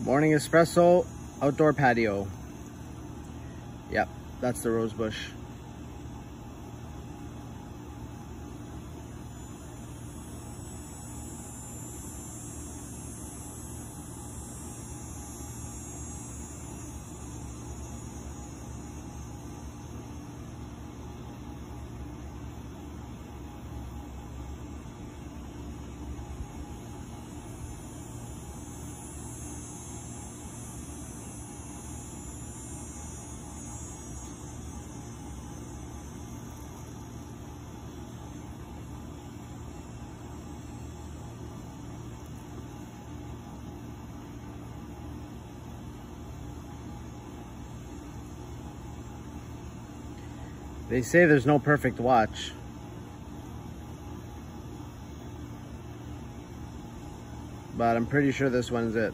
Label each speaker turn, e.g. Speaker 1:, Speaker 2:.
Speaker 1: Morning espresso, outdoor patio. Yep, that's the rose bush. They say there's no perfect watch. But I'm pretty sure this one's it.